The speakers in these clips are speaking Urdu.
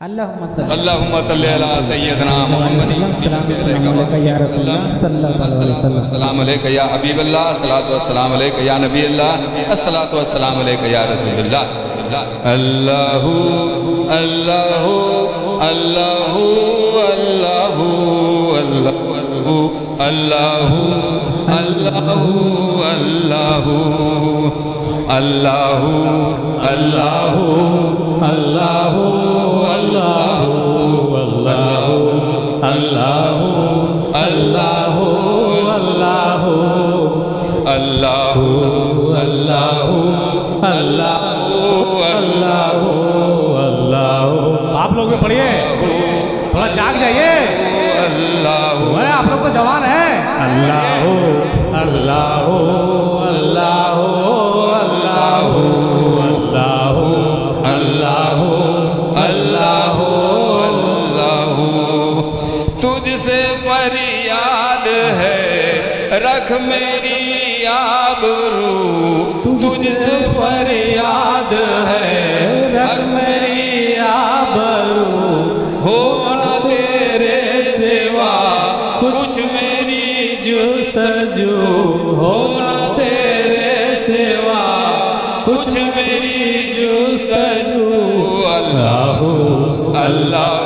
اللهم صل اللهم صل على سيدنا محمد السلام علیکم یا اللہ صلی السلام حبیب اللہ الصلاة والسلام علیکم یا نبی اللہ الصلاة والسلام علیکم یا رسول اللہ اللہ اللہ اللہ اللہ اللہ اللہ اللہ اللہ اللہ اللہ پڑھیے تھوڑا جاگ جائیے اللہ آپ لوگ تو جوان ہے اللہ تجھ سے فریاد ہے۔ رکھ میری آبرو تجھ سے فریاد ہے۔ رکھ میری آبرو ہو نہ تیرے سوا۔ کچھ میری جستجو ہو نہ تیرے سوا۔ کچھ میری جستجو اللہ اللہ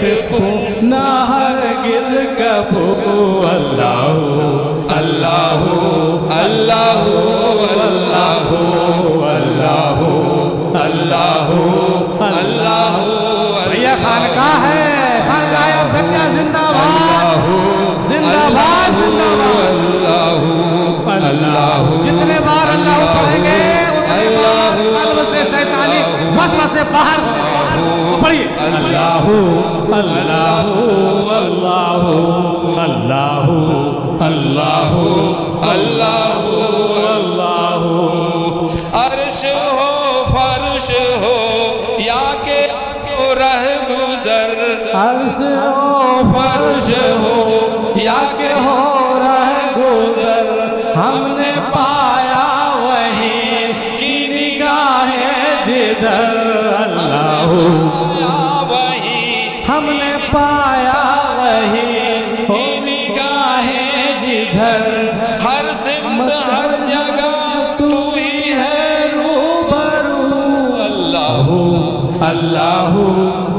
بھٹکوں نہ ہرگز کبھو اللہ اللہ اللہ اللہ اللہ اللہ اللہ بھیا خانقاہ ہے خانقاہ اب سکیا زندہ بھاد زندہ بھاد زندہ بھاد اللہ جتنے بار اللہ پڑھیں گے قلب سے شیطانی وسوسے سے باہر۔ پڑھیے۔ اللہ اللہ اللہ اللہ اللہ اللہ اللہ عرش ہو فرش ہو یا کہ رہ گزر۔ عرش ہو اللہ ہم نے پایا وہی نگاہ جدھر ہر سمت ہر جگہ تو ہی ہے روبرو اللہ اللہ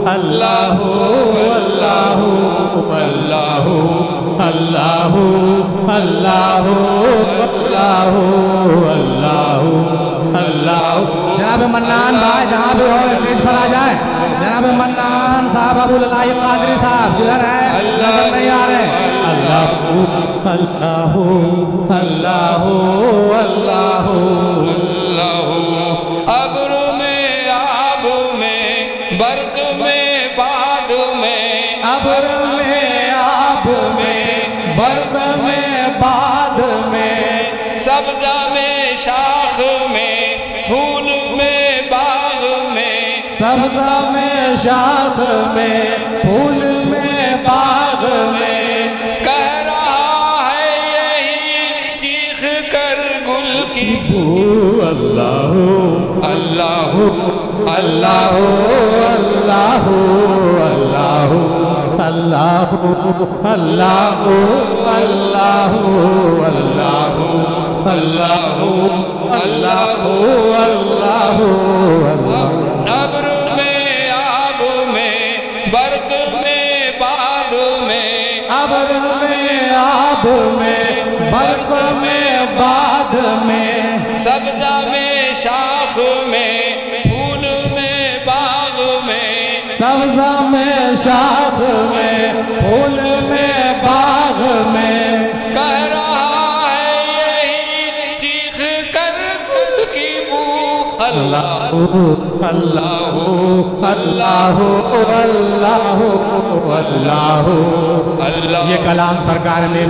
اللہ اللہ اللہ اللہ اللہ جناب منان بھائی جہاں بھی ہو اسٹیج پر آ جائیں۔ جناب منان صاحب ابو اللہ قادری صاحب جدھر ہیں؟ نظر نہیں آ رہے۔ اللہ اللہ اللہ اللہ اللہ ابر میں آب میں برق میں باد میں۔ ابر میں آب میں برق میں باد میں۔ سبزہ شاخ میں پھول میں باغ میں کہہ رہا ہے یہی چیخ کر گل کی اللہ اللہ اللہ اللہ اللہ اللہ اللہ اللہ اللہ اللہ اللہ اللہ اللہ برق میں باد میں۔ ابر میں آب میں برق میں باد میں۔ سبزہ میں شاخ میں پھول میں باغ میں۔ سبزہ میں شاخ میں پھول اللہ ہو اللہ اللہ اللہ یہ کلام سرکار نے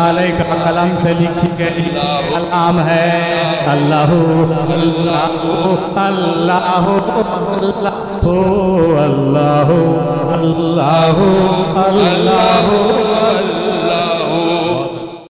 علیہ کا قلم سے لکھی گئی کلام ہے اللہ اللہ ہو اللہ ہو اللہ اللہ اللہ اللہ